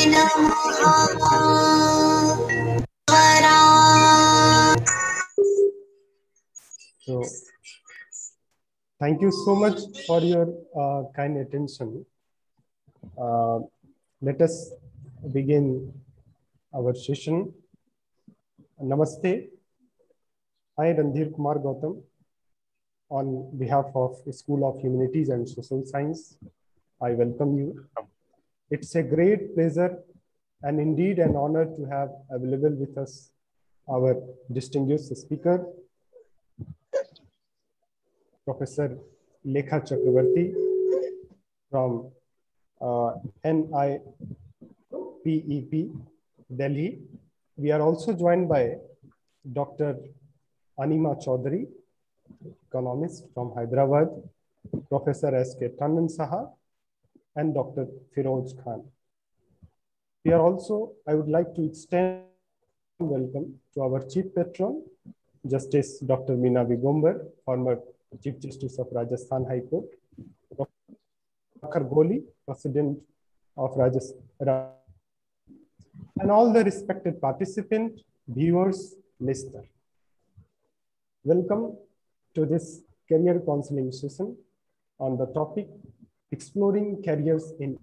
So, thank you so much for your uh, kind attention. Uh, let us begin our session. Namaste. I, Randhir Kumar Gautam, on behalf of School of Humanities and Social Science, I welcome you it's a great pleasure and indeed an honor to have available with us our distinguished speaker, Professor Lekha Chakraborty from uh, NIPFP, Delhi. We are also joined by Dr. Anima Chowdhury, economist from Hyderabad, Professor S.K. Tanan Saha, and Dr. Firoz Khan. We are also, I would like to extend welcome to our chief patron, Justice Dr. Meena Vigombar, former Chief Justice of Rajasthan High Court, Dr. Goli, President of Rajasthan, and all the respected participants, viewers, listeners. Welcome to this career counseling session on the topic exploring careers in.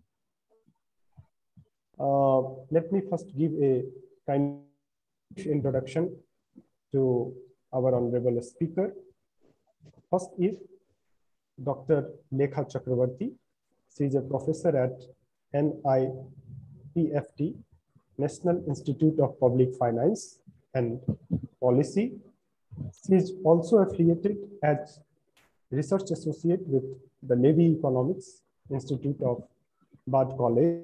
Uh, let me first give a kind introduction to our honorable speaker. First is Dr. Lekha Chakraborty. She is a professor at NIPFP, National Institute of Public Finance and Policy. She is also affiliated as research associate with the Levy Economics Institute of Bard College,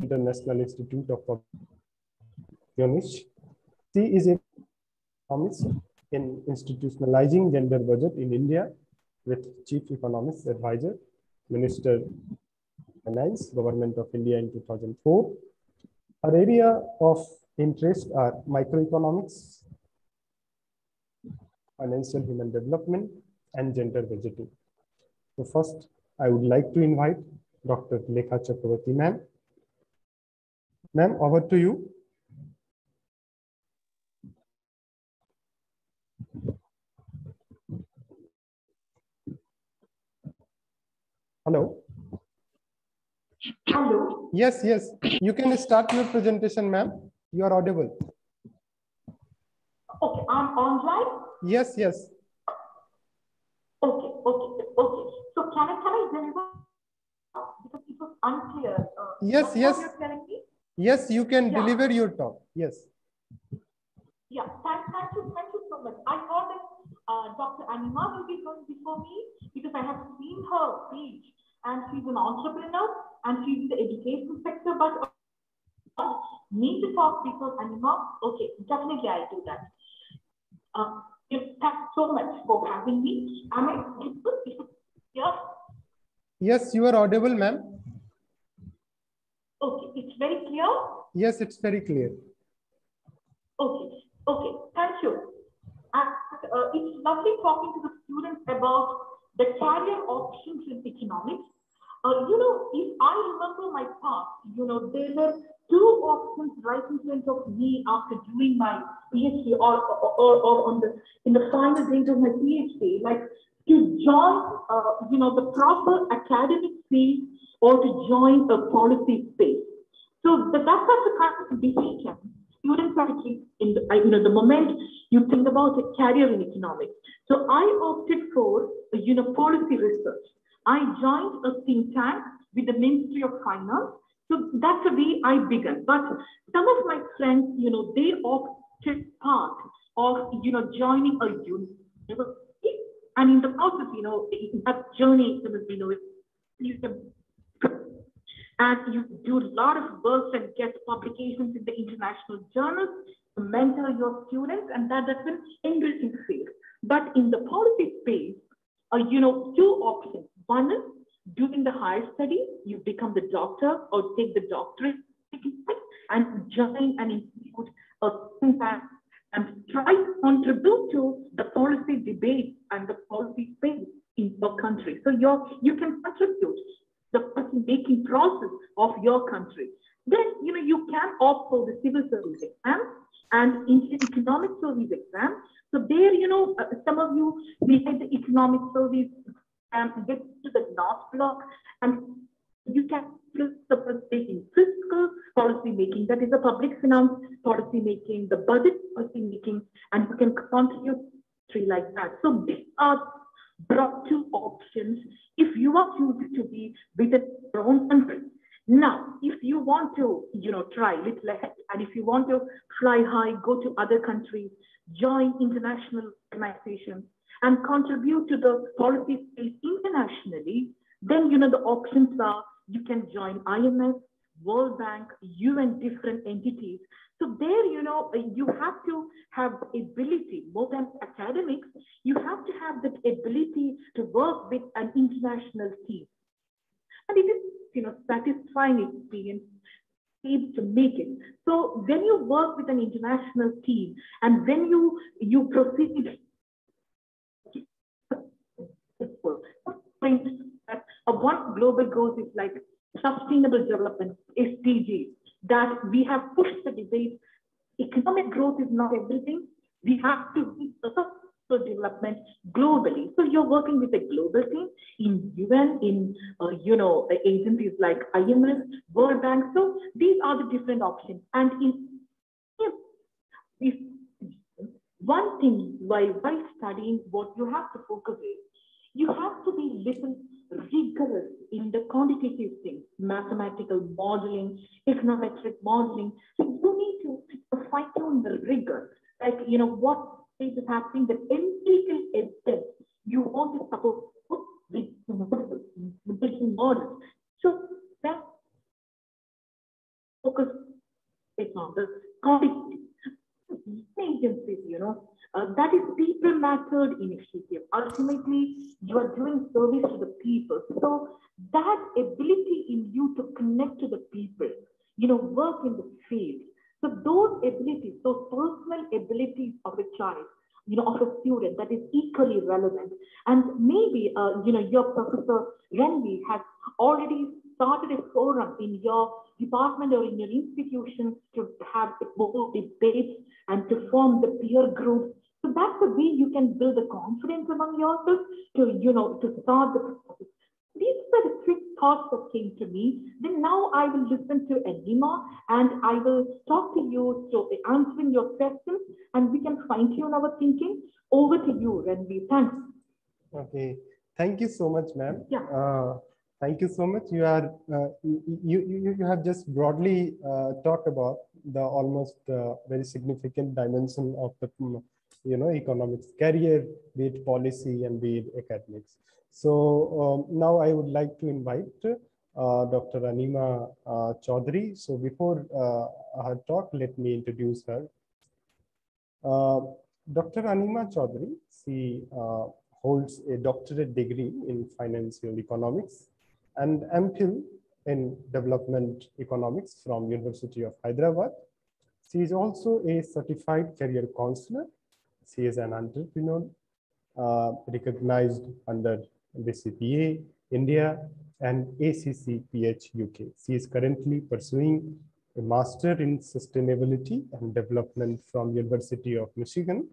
International Institute of Munich. She is a economist in institutionalizing gender budget in India with Chief Economist Advisor, Minister Finance, Government of India in 2004. Her area of interest are microeconomics, financial human development, and gender budgeting. So first, I would like to invite Dr. Lekha Chakraborty, ma'am. Ma'am, over to you. Hello. Hello. Yes, yes. You can start your presentation, ma'am. You are audible. Okay, I'm online. Yes, yes. Unclear. Uh, Yes, yes. You're telling me? Yes, you can Yeah. deliver your talk. Yes. Yeah. Thank, thank you, thank you so much. I thought that uh, Dr. Anima will be going before me because I have seen her page and she's an entrepreneur and she's in the education sector. But uh, me to talk before Anima, okay, definitely I'll do that. Uh, you- thanks so much for having me. Am I good? Yeah. Yes, you are audible, ma'am. It's very clear. Yes, it's very clear. Okay, okay, thank you. And uh, it's lovely talking to the students about the career options in economics. Uh, you know, if I remember my past, you know, there were two options right in front of me after doing my PhD or, or, or on the in the final days of my PhD, like to join, uh, you know, the proper academic field or to join a policy space. So that, that's the kind of decision students are in the, you know, the moment you think about a career in economics. So I opted for, uh, you know, policy research. I joined a think tank with the Ministry of Finance. So that's the way I began. But some of my friends, you know, they opted part of, you know, joining a university. And in the process, you know, that journey, you know, and you do a lot of work and get publications in the international journals to mentor your students, and that, that's an enriching field. But in the policy space, uh, you know, two options. One is doing the higher studies, you become the doctor or take the doctorate and join an institute or and try to contribute to the policy debate and the policy space in your country. So you're, you can contribute the making process of your country, then you know you can opt for the civil service exam and economic service exam. So there, you know, uh, some of you will take the economic service and get to the North Block, and you can participate in fiscal policy making, that is the public finance policy making, the budget policy making, and you can contribute three like that. So these are brought two options if you are to be within your own country. Now, if you want to, you know, try little ahead, and if you want to fly high, go to other countries, join international organizations, and contribute to the policy space internationally, then you know the options are you can join IMF, World Bank, UN different entities. So there, you know, uh, you have to have ability more than academics. You have to have the ability to work with an international team, and it is you know satisfying experience to make it. So when you work with an international team and when you you proceed one global goals is like sustainable development, SDG, that we have pushed the debate. Economic growth is not everything. We have to be sustainable development globally. So you're working with a global team in UN, in uh, you know agencies like IMF, World Bank. So these are the different options. And in if one thing while while studying, what you have to focus is you have to be little rigorous in the quantitative things, mathematical modeling, econometric modeling. So you need to fine tune the rigor, like you know what is happening, the empirical evidence you want to support with different models. So that focus is on the quantitative agencies, you know, uh, that is people-centered initiative. Ultimately, you are doing service to the people. So that ability in you to connect to the people, you know, work in the field. So those abilities, those personal abilities of a child, you know, of a student that is equally relevant. And maybe, uh, you know, your professor Renvi has already started a forum in your department or in your institution to have more debates and to form the peer groups so that's the way you can build the confidence among yourself to, you know, to start the process. These were the quick thoughts that came to me. Then now I will listen to Anima and I will talk to you to answering your questions and we can fine tune our thinking. Over to you, Ranveer. Thanks. Okay. Thank you so much, ma'am. Yeah. Uh, thank you so much. You are uh, you, you you have just broadly uh, talked about the almost uh, very significant dimension of the you know, economics career, be it policy and be it academics. So um, now I would like to invite uh, Dr. Anima uh, Chowdhury. So before uh, her talk, let me introduce her. Uh, Dr. Anima Chowdhury, she uh, holds a doctorate degree in financial economics and MPhil in development economics from University of Hyderabad. She is also a certified career counselor she is an entrepreneur uh, recognized under BCPA India and ACCPH UK. She is currently pursuing a master in sustainability and development from University of Michigan.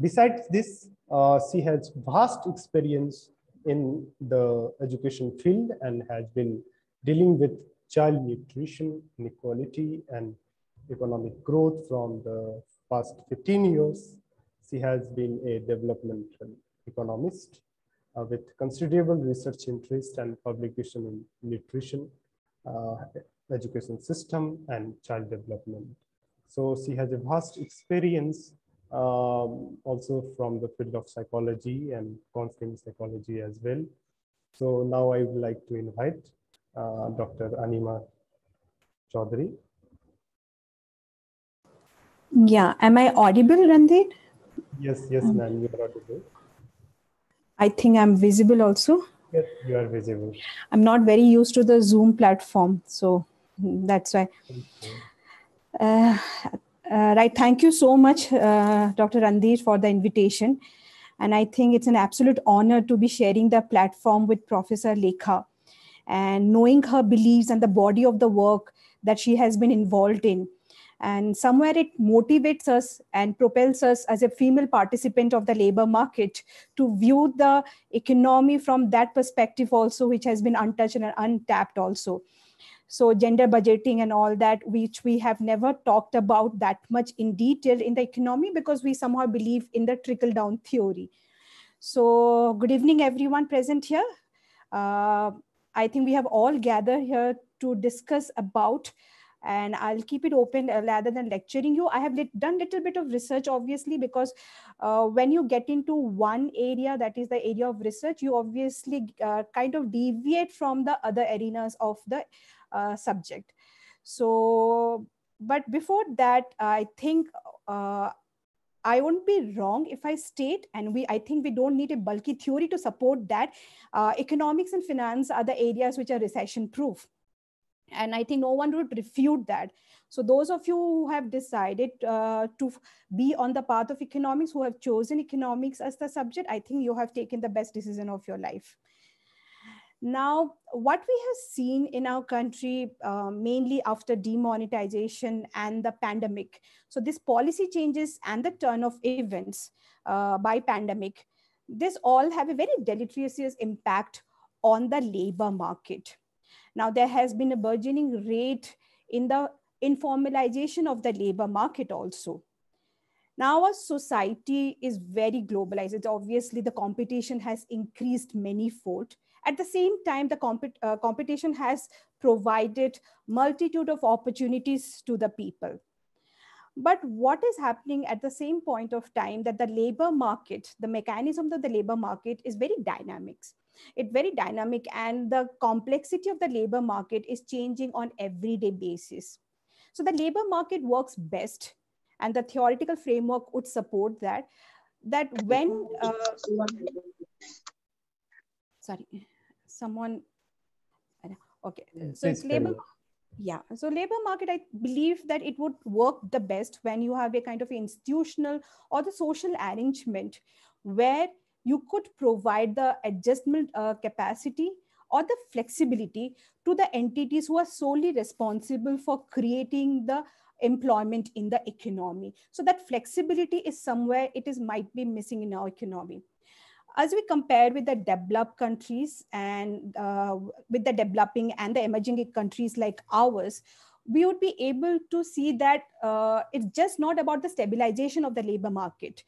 Besides this, uh, she has vast experience in the education field and has been dealing with child nutrition, inequality, and economic growth from the past 15 years. She has been a developmental economist uh, with considerable research interest and publication in nutrition, uh, education system, and child development. So she has a vast experience um, also from the field of psychology and counseling psychology as well. So now I would like to invite uh, Dr. Anima Chowdhury. Yeah, am I audible, Randhir? Yes, yes, mm. ma'am, you are audible. I think I'm visible also. Yes, you are visible. I'm not very used to the Zoom platform, so that's why. Uh, uh, right, thank you so much, uh, Dr. Randhir, for the invitation. And I think it's an absolute honor to be sharing the platform with Professor Lekha. and knowing her beliefs and the body of the work that she has been involved in and somewhere it motivates us and propels us as a female participant of the labor market to view the economy from that perspective also which has been untouched and untapped also. So gender budgeting and all that which we have never talked about that much in detail in the economy because we somehow believe in the trickle down theory. So good evening everyone present here. Uh, i think we have all gathered here to discuss about and I'll keep it open uh, rather than lecturing you. I have lit, done little bit of research, obviously, because uh, when you get into one area, that is the area of research, you obviously uh, kind of deviate from the other arenas of the uh, subject. So, but before that, I think uh, I won't be wrong if I state, and we I think we don't need a bulky theory to support that. Uh, economics and finance are the areas which are recession proof and i think no one would refute that. So those of you who have decided uh, to be on the path of economics who have chosen economics as the subject i think you have taken the best decision of your life. Now what we have seen in our country uh, mainly after demonetization and the pandemic. So this policy changes and the turn of events uh, by pandemic this all have a very deleterious impact on the labor market now, there has been a burgeoning rate in the informalization of the labor market also. Now, our society is very globalized. It's obviously the competition has increased many-fold. At the same time, the comp- uh, competition has provided multitude of opportunities to the people. But what is happening at the same point of time that the labor market, the mechanism of the labor market is very dynamic. It's very dynamic and the complexity of the labor market is changing on everyday basis. So the labor market works best and the theoretical framework would support that, that when, uh, sorry, someone, okay, so it's labor, yeah so labor market i believe that it would work the best when you have a kind of institutional or the social arrangement where you could provide the adjustment uh, capacity or the flexibility to the entities who are solely responsible for creating the employment in the economy. So that flexibility is somewhere it is might be missing in our economy. As we compare with the developed countries and uh, with the developing and the emerging countries like ours we would be able to see that uh, it's just not about the stabilization of the labor market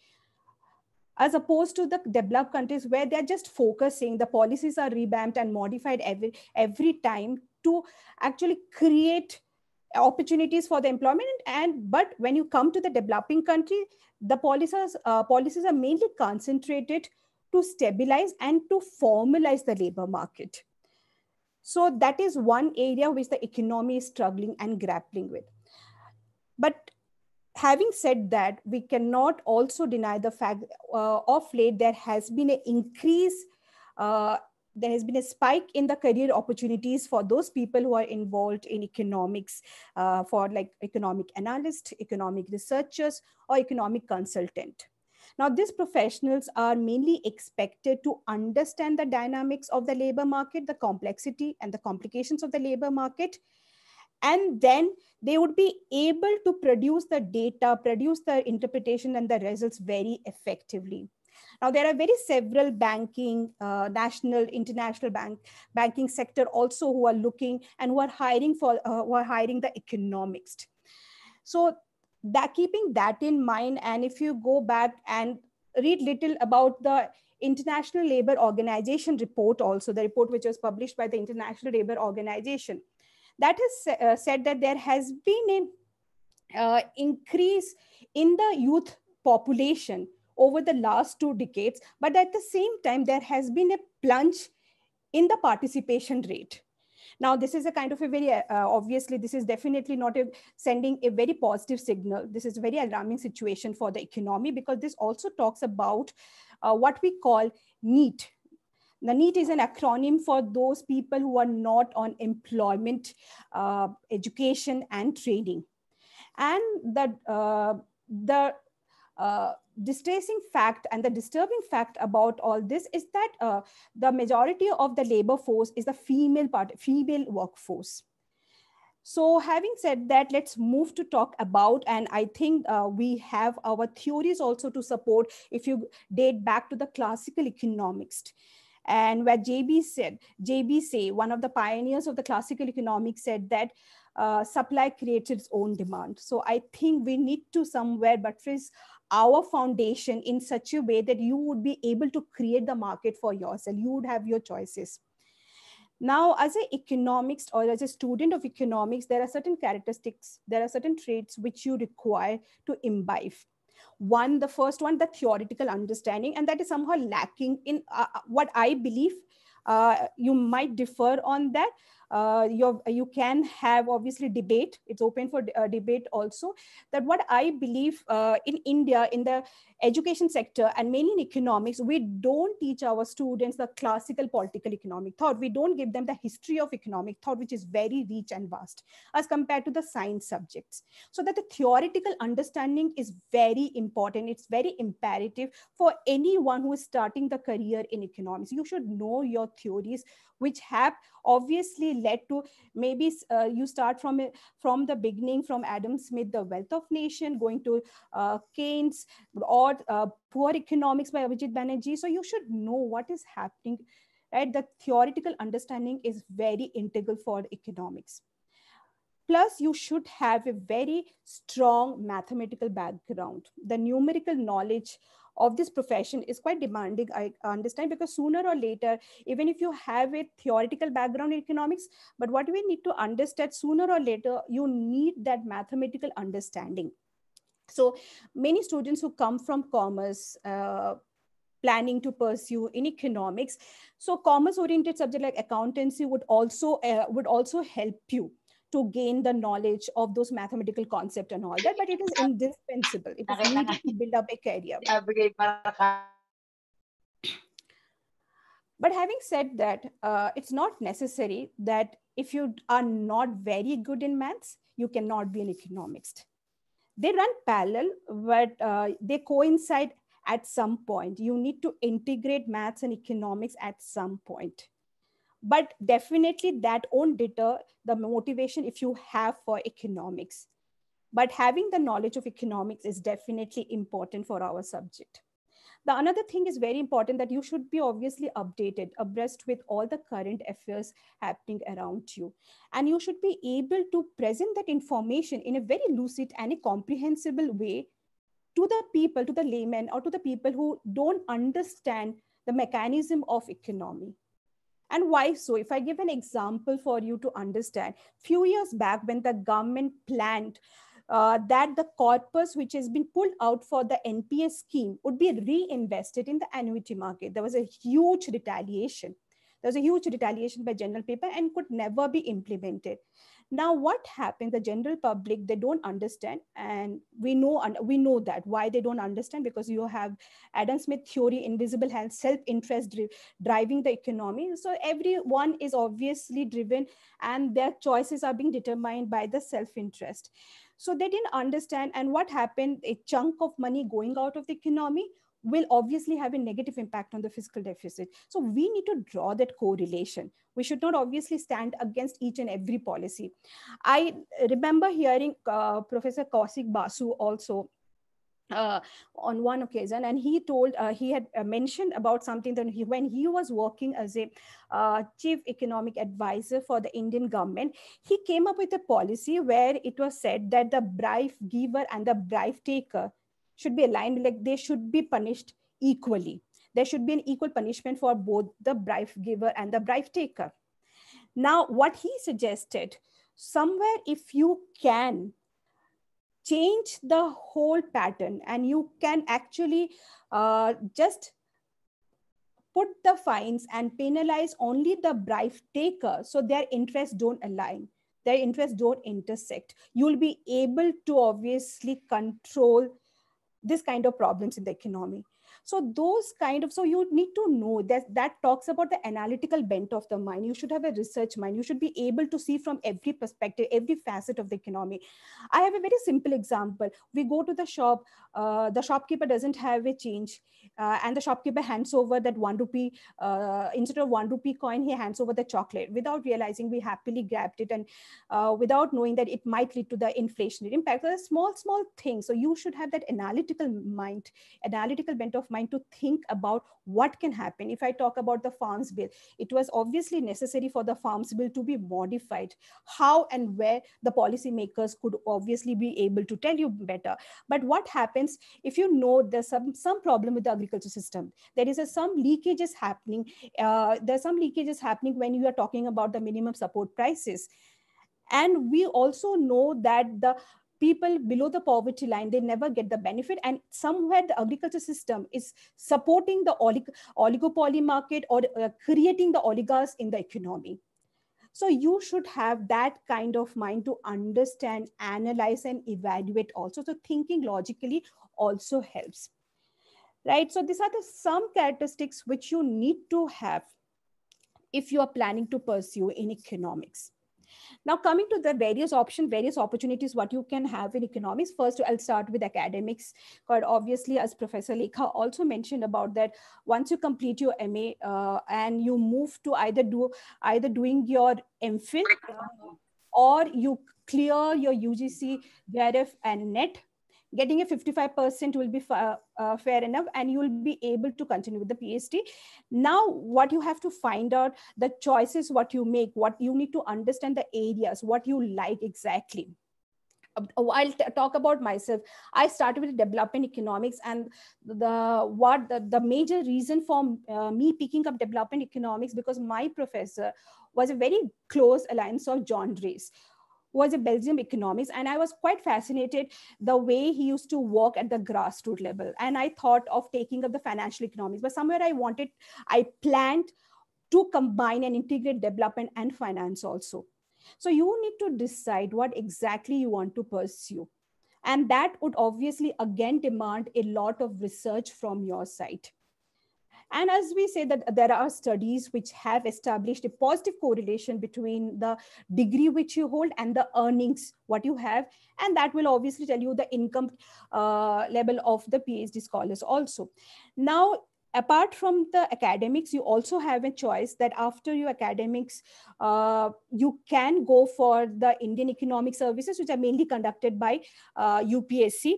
as opposed to the developed countries where they're just focusing the policies are revamped and modified every every time to actually create opportunities for the employment. And but when you come to the developing country the policies uh, policies are mainly concentrated to stabilize and to formalize the labor market. So that is one area which the economy is struggling and grappling with. But having said that, we cannot also deny the fact uh, of late there has been an increase, uh, there has been a spike in the career opportunities for those people who are involved in economics, uh, for like economic analysts, economic researchers, or economic consultant. Now, these professionals are mainly expected to understand the dynamics of the labor market, the complexity and the complications of the labor market, and then they would be able to produce the data, produce the interpretation and the results very effectively. Now, there are very several banking, uh, national, international bank, banking sector also who are looking and who are hiring for, uh, who are hiring the economics. So that keeping that in mind, and if you go back and read little about the International Labor Organization report also, the report which was published by the International Labor Organization, that has uh, said that there has been an uh, increase in the youth population over the last two decades, but at the same time, there has been a plunge in the participation rate. Now, this is a kind of a very, uh, obviously, this is definitely not a, sending a very positive signal. This is a very alarming situation for the economy because this also talks about uh, what we call NEET, the NEET is an acronym for those people who are not on employment, uh, education, and training. And the, uh, the, uh, distressing fact and the disturbing fact about all this is that uh, the majority of the labor force is the female part, female workforce. So having said that, let's move to talk about, and I think uh, we have our theories also to support if you date back to the classical economics. And where JB said, JB say, one of the pioneers of the classical economics said that uh, supply creates its own demand. So I think we need to somewhere buttress our foundation in such a way that you would be able to create the market for yourself. You would have your choices. Now, as an economics or as a student of economics, there are certain characteristics, there are certain traits which you require to imbibe. One, the first one, the theoretical understanding, and that is somehow lacking in uh, what I believe. Uh, you might differ on that, uh, you can have obviously debate. It's open for uh, debate also. That what I believe uh, in India, in the education sector and mainly in economics, we don't teach our students the classical political economic thought. We don't give them the history of economic thought, which is very rich and vast as compared to the science subjects. So that the theoretical understanding is very important. It's very imperative for anyone who is starting the career in economics. You should know your theories, which have obviously led to maybe uh, you start from from the beginning from Adam Smith, The Wealth of Nation, going to uh, Keynes or uh, Poor Economics by Abhijit Banerjee. So you should know what is happening. Right? The theoretical understanding is very integral for economics. Plus, you should have a very strong mathematical background. The numerical knowledge of this profession is quite demanding, I understand, because sooner or later, even if you have a theoretical background in economics, but what we need to understand sooner or later, you need that mathematical understanding. So many students who come from commerce, uh, planning to pursue in economics. So commerce oriented subject like accountancy would also, uh, would also help you to gain the knowledge of those mathematical concept and all that, but it is indispensable. It is needed to build up a career. But having said that, uh, it's not necessary that if you are not very good in maths, you cannot be an economist. They run parallel, but uh, they coincide at some point. You need to integrate maths and economics at some point but definitely that won't deter the motivation if you have for economics. But having the knowledge of economics is definitely important for our subject. The another thing is very important that you should be obviously updated, abreast with all the current affairs happening around you. And you should be able to present that information in a very lucid and a comprehensible way to the people, to the laymen, or to the people who don't understand the mechanism of economy. And why so? If I give an example for you to understand, few years back when the government planned uh, that the corpus which has been pulled out for the NPS scheme would be reinvested in the annuity market. There was a huge retaliation. There was a huge retaliation by general paper and could never be implemented. Now, what happens? The general public they don't understand, and we know we know that why they don't understand because you have Adam Smith theory, invisible hand, self-interest dri driving the economy. So everyone is obviously driven, and their choices are being determined by the self-interest. So they didn't understand, and what happened? A chunk of money going out of the economy will obviously have a negative impact on the fiscal deficit. So we need to draw that correlation. We should not obviously stand against each and every policy. I remember hearing uh, Professor Kaushik Basu also uh, on one occasion and he told uh, he had uh, mentioned about something that he, when he was working as a uh, chief economic advisor for the indian government he came up with a policy where it was said that the bribe giver and the bribe taker should be aligned like they should be punished equally. There should be an equal punishment for both the bribe giver and the bribe taker. Now what he suggested somewhere if you can change the whole pattern and you can actually uh, just put the fines and penalize only the bribe taker so their interests don't align their interests don't intersect. You'll be able to obviously control this kind of problems in the economy. So those kind of, so you need to know that that talks about the analytical bent of the mind. You should have a research mind. You should be able to see from every perspective, every facet of the economy. I have a very simple example. We go to the shop, uh, the shopkeeper doesn't have a change uh, and the shopkeeper hands over that one rupee, uh, instead of one rupee coin, he hands over the chocolate without realizing we happily grabbed it and uh, without knowing that it might lead to the inflationary impact. So small, small thing. So you should have that analytical mind, analytical bent of mind to think about what can happen. If I talk about the farms bill, it was obviously necessary for the farms bill to be modified. How and where the policymakers could obviously be able to tell you better. But what happens if you know there's some, some problem with the agriculture system? There is a, some leakages happening. Uh, there's some leakages happening when you are talking about the minimum support prices. And we also know that the people below the poverty line they never get the benefit. And somewhere the agriculture system is supporting the olig oligopoly market or uh, creating the oligarchs in the economy. So you should have that kind of mind to understand analyze and evaluate also. So thinking logically also helps right? So these are the some characteristics which you need to have if you are planning to pursue in economics now, coming to the various options, various opportunities, what you can have in economics. First, I'll start with academics. But obviously, as Professor Lekha also mentioned about that, once you complete your MA uh, and you move to either do either doing your MPhil or you clear your UGC, JRF, and NET getting a 55% will be uh, fair enough and you will be able to continue with the phd now what you have to find out the choices what you make what you need to understand the areas what you like exactly. Um, I'll talk about myself. I started with development economics, and the what the, the major reason for uh, me picking up development economics because my professor was a very close alliance of Jean Drèze, was a Belgium economics. And I was quite fascinated the way he used to work at the grassroots level. And I thought of taking up the financial economics, but somewhere I wanted, I planned to combine and integrate development and finance also. So you need to decide what exactly you want to pursue. And that would obviously again demand a lot of research from your side. And as we say that there are studies which have established a positive correlation between the degree which you hold and the earnings what you have. And that will obviously tell you the income uh, level of the PhD scholars also. Now, apart from the academics, you also have a choice that after your academics, uh, you can go for the Indian Economic Services, which are mainly conducted by uh, UPSC.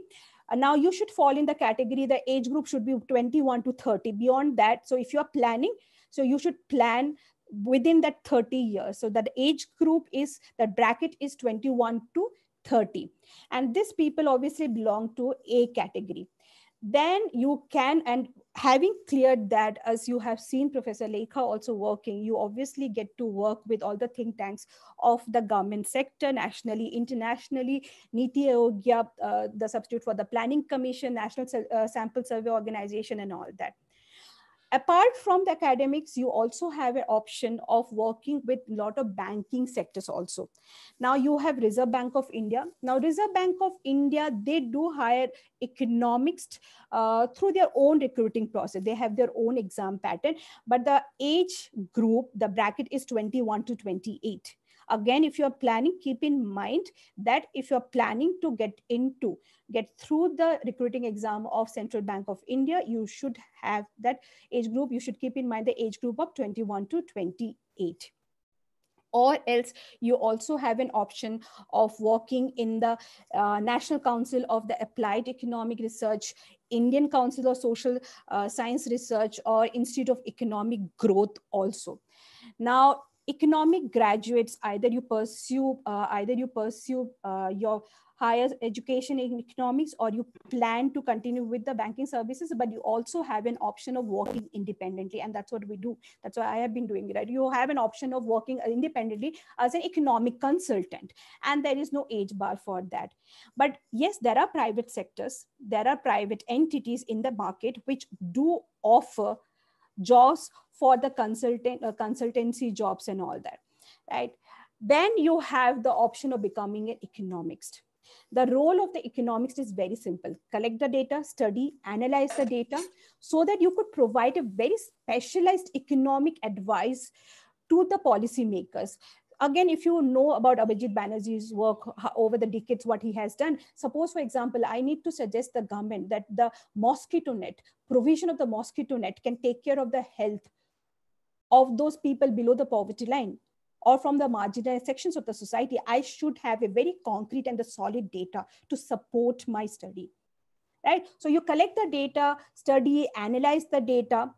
Now you should fall in the category, the age group should be 21 to 30. Beyond that, so if you're planning, so you should plan within that 30 years. So that age group is, that bracket is 21 to 30. And these people obviously belong to A category then you can and having cleared that as you have seen professor lekha also working you obviously get to work with all the think tanks of the government sector nationally internationally. Niti aayog uh, the substitute for the planning commission national uh, sample survey organization and all that apart from the academics you also have an option of working with a lot of banking sectors also. Now you have reserve bank of india. Now reserve bank of india they do hire economics uh, through their own recruiting process. They have their own exam pattern but the age group the bracket is 21 to 28 Again, if you're planning, keep in mind that if you're planning to get into, get through the recruiting exam of Central Bank of India, you should have that age group. You should keep in mind the age group of 21 to 28 or else you also have an option of working in the uh, National Council of the Applied Economic Research, Indian Council of Social uh, Science Research, or Institute of Economic Growth also. Now, economic graduates either you pursue uh, either you pursue uh, your higher education in economics or you plan to continue with the banking services but you also have an option of working independently and that's what we do. That's what i have been doing right? You have an option of working independently as an economic consultant and there is no age bar for that. But yes there are private sectors there are private entities in the market which do offer jobs for the consultant uh, consultancy jobs and all that right? Then you have the option of becoming an economist. The role of the economist is very simple. Collect the data, study, analyze the data so that you could provide a very specialized economic advice to the policymakers again, if you know about Abhijit Banerjee's work over the decades, what he has done, suppose, for example, I need to suggest the government that the mosquito net, provision of the mosquito net can take care of the health of those people below the poverty line or from the marginalized sections of the society, I should have a very concrete and the solid data to support my study. Right? So you collect the data, study, analyze the data,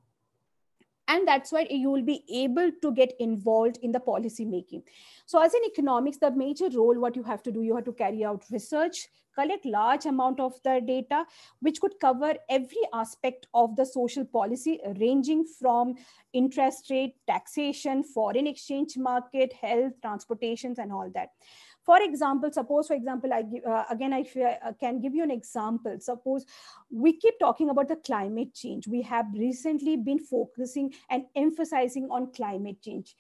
and that's why you will be able to get involved in the policy making. So as in economics the major role what you have to do you have to carry out research collect large amount of the data which could cover every aspect of the social policy ranging from interest rate taxation foreign exchange market health transportations and all that for example suppose for example i uh, again i uh, can give you an example. Suppose we keep talking about the climate change. We have recently been focusing and emphasizing on climate change.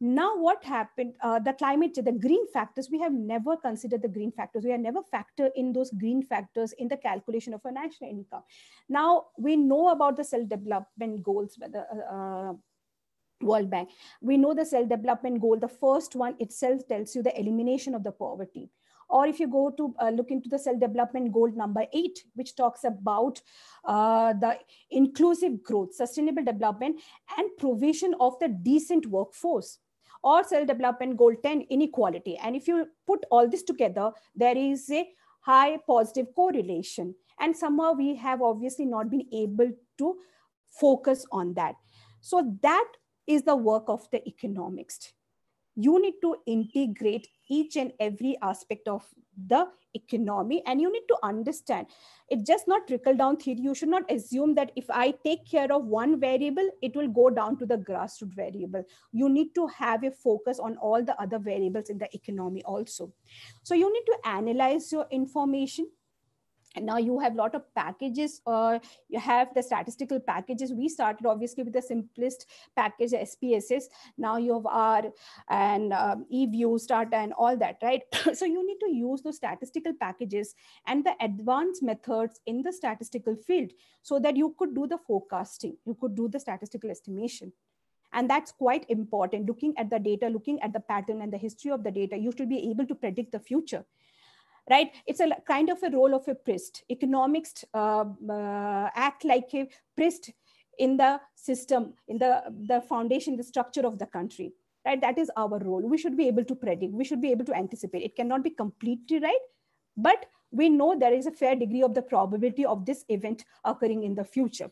Now what happened uh, the climate the green factors we have never considered the green factors. We have never factored in those green factors in the calculation of a national income. Now we know about the self development goals whether uh, World Bank. We know the self development goal. The first one itself tells you the elimination of the poverty. Or if you go to uh, look into the self development goal number eight, which talks about uh, the inclusive growth, sustainable development, and provision of the decent workforce. Or self development goal 10, inequality. And if you put all this together, there is a high positive correlation. And somehow we have obviously not been able to focus on that. So that is the work of the economist. You need to integrate each and every aspect of the economy and you need to understand. It just not trickle down theory. You should not assume that if i take care of one variable it will go down to the grassroots variable. You need to have a focus on all the other variables in the economy also. So you need to analyze your information and now you have a lot of packages uh, you have the statistical packages. We started obviously with the simplest package spss now you have r and um, EViews stata and all that right? So you need to use those statistical packages and the advanced methods in the statistical field so that you could do the forecasting you could do the statistical estimation. And that's quite important. Looking at the data looking at the pattern and the history of the data you should be able to predict the future right? It's a kind of a role of a priest. Economics uh, uh, act like a priest in the system, in the, the foundation, the structure of the country, right? That is our role. We should be able to predict. We should be able to anticipate. It cannot be completely right, but we know there is a fair degree of the probability of this event occurring in the future.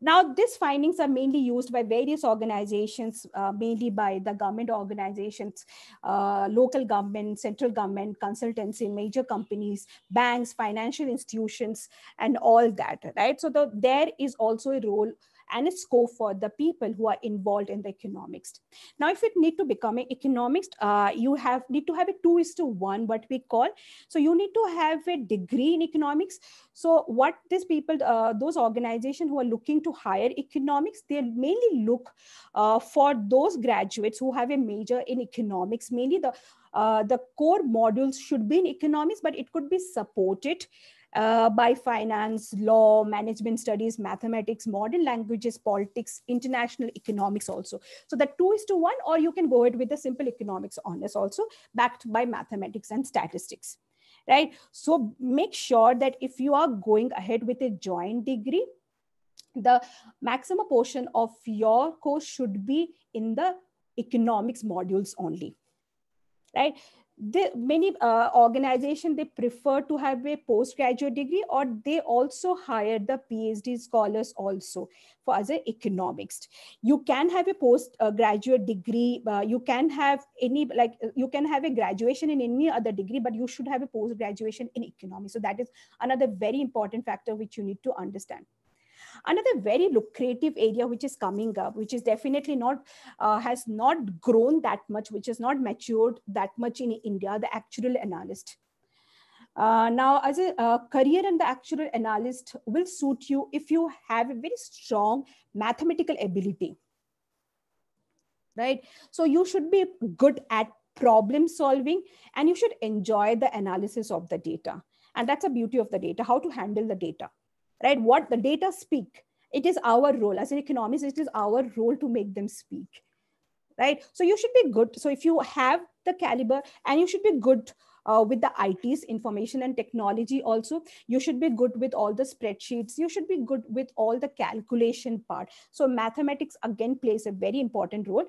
Now, these findings are mainly used by various organizations, uh, mainly by the government organizations, uh, local government, central government, consultancy, major companies, banks, financial institutions, and all that, right? So the, there is also a role and a scope for the people who are involved in the economics. Now, if you need to become an economist, uh, you have need to have a two is to one, what we call. So you need to have a degree in economics. So what these people, uh, those organizations who are looking to hire economics, they mainly look uh, for those graduates who have a major in economics, mainly the uh, the core modules should be in economics, but it could be supported uh, by finance, law, management studies, mathematics, modern languages, politics, international economics also. So that two is to one, or you can go ahead with the simple economics honors also backed by mathematics and statistics, right? So make sure that if you are going ahead with a joint degree, the maximum portion of your course should be in the economics modules only, right? Many uh, organizations they prefer to have a postgraduate degree or they also hire the phd scholars also for as an economist. You can have a postgraduate degree uh, you can have any like you can have a graduation in any other degree but you should have a post graduation in economics so that is another very important factor which you need to understand Another very lucrative area which is coming up, which is definitely not, uh, has not grown that much, which has not matured that much in India, the actuarial analyst. Uh, now, as a uh, career in the actuarial analyst will suit you if you have a very strong mathematical ability right so you should be good at problem solving, and you should enjoy the analysis of the data. And that's the beauty of the data, how to handle the data, right? What the data speak. It is our role as an economist, it is our role to make them speak, right? So you should be good. So if you have the caliber and you should be good uh, with the ITs, information and technology also. You should be good with all the spreadsheets. You should be good with all the calculation part. So mathematics again plays a very important role.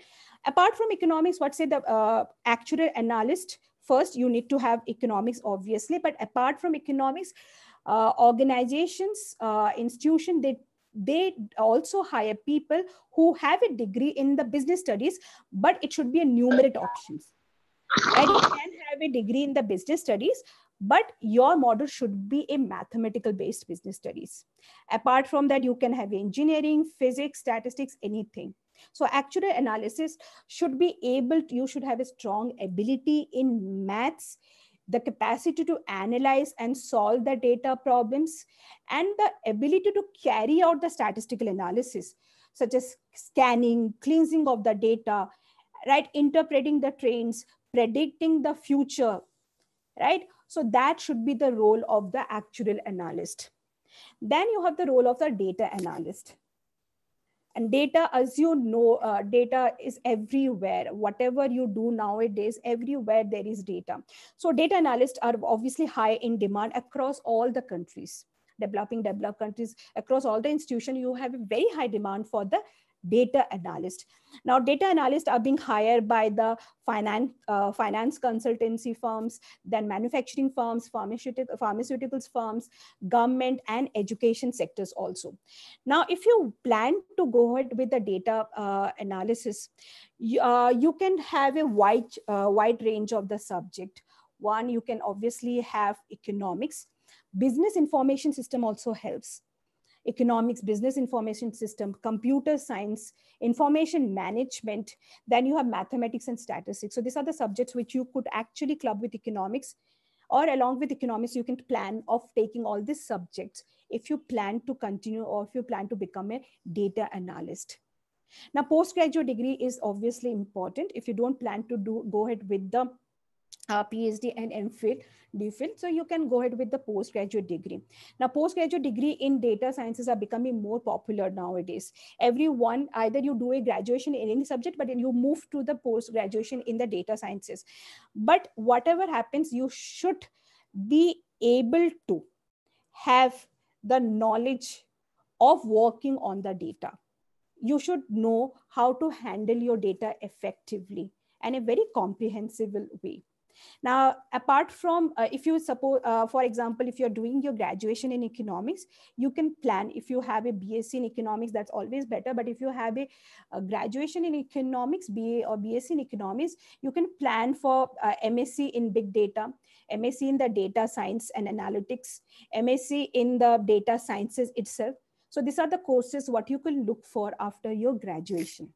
Apart from economics, what say the uh, actuarial analyst, first you need to have economics obviously, but apart from economics, uh, organizations, uh, institution, they they also hire people who have a degree in the business studies, but it should be a numerate options. And you can have a degree in the business studies but your model should be a mathematical based business studies. Apart from that you can have engineering physics statistics anything so actuarial analysis should be able to, you should have a strong ability in maths the capacity to analyze and solve the data problems and the ability to carry out the statistical analysis such as scanning cleansing of the data right interpreting the trends predicting the future, right? So that should be the role of the actuarial analyst. Then you have the role of the data analyst. And data, as you know, uh, data is everywhere. Whatever you do nowadays, everywhere there is data. So data analysts are obviously high in demand across all the countries developing developed countries across all the institutions you have a very high demand for the data analyst. Now, data analysts are being hired by the finance, uh, finance consultancy firms, then manufacturing firms, pharmaceutical, pharmaceuticals firms, government and education sectors also. Now, if you plan to go ahead with the data uh, analysis, you, uh, you can have a wide, uh, wide range of the subject. One, you can obviously have economics. Business information system also helps economics, business information system, computer science, information management. Then you have mathematics and statistics. So these are the subjects which you could actually club with economics or along with economics, you can plan of taking all these subjects if you plan to continue or if you plan to become a data analyst. Now, postgraduate degree is obviously important. If you don't plan to do go ahead with the uh, PhD and MPhil, DPhil. So you can go ahead with the postgraduate degree. Now, postgraduate degree in data sciences are becoming more popular nowadays. Everyone, either you do a graduation in any subject, but then you move to the post graduation in the data sciences. But whatever happens, you should be able to have the knowledge of working on the data. You should know how to handle your data effectively and a very comprehensible way. Now, apart from, uh, if you suppose, uh, for example, if you're doing your graduation in economics, you can plan, if you have a BSc in economics, that's always better. But if you have a, a graduation in economics, BA or BSc in economics, you can plan for uh, MSc in big data, MSc in the data science and analytics, MSc in the data sciences itself. So these are the courses what you can look for after your graduation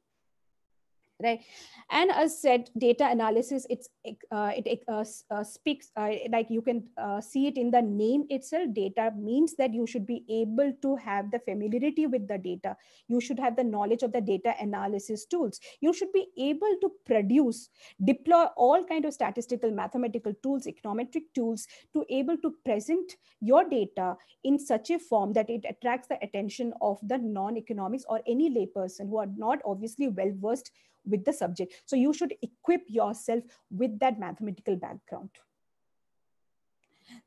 right? And as said data analysis it's uh, it uh, uh, speaks uh, like you can uh, see it in the name itself. Data means that you should be able to have the familiarity with the data. You should have the knowledge of the data analysis tools. You should be able to produce deploy all kind of statistical mathematical tools econometric tools to able to present your data in such a form that it attracts the attention of the non-economics or any layperson who are not obviously well versed with the subject. So you should equip yourself with that mathematical background.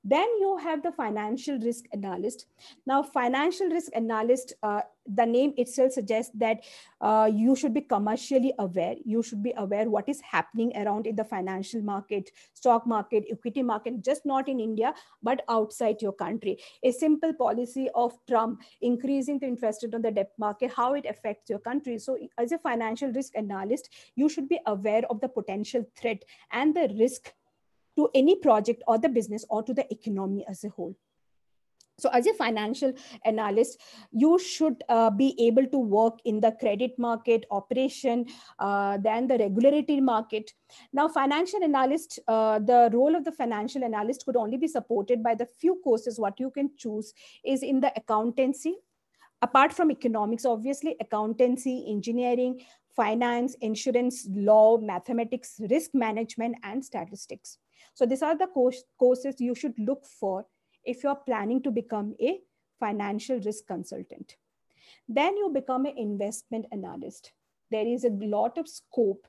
Then you have the financial risk analyst. Now, financial risk analyst, uh, the name itself suggests that uh, you should be commercially aware. You should be aware what is happening around in the financial market, stock market, equity market, just not in India, but outside your country. A simple policy of Trump increasing the interest rate on the debt market, how it affects your country. So as a financial risk analyst, you should be aware of the potential threat and the risk to any project or the business or to the economy as a whole. So as a financial analyst, you should uh, be able to work in the credit market, operation, uh, then the regulatory market. Now, financial analyst, uh, the role of the financial analyst could only be supported by the few courses. What you can choose is in the accountancy, apart from economics, obviously accountancy, engineering, finance, insurance, law, mathematics, risk management, and statistics. So these are the course, courses you should look for if you're planning to become a financial risk consultant. Then you become an investment analyst. There is a lot of scope